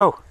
oh.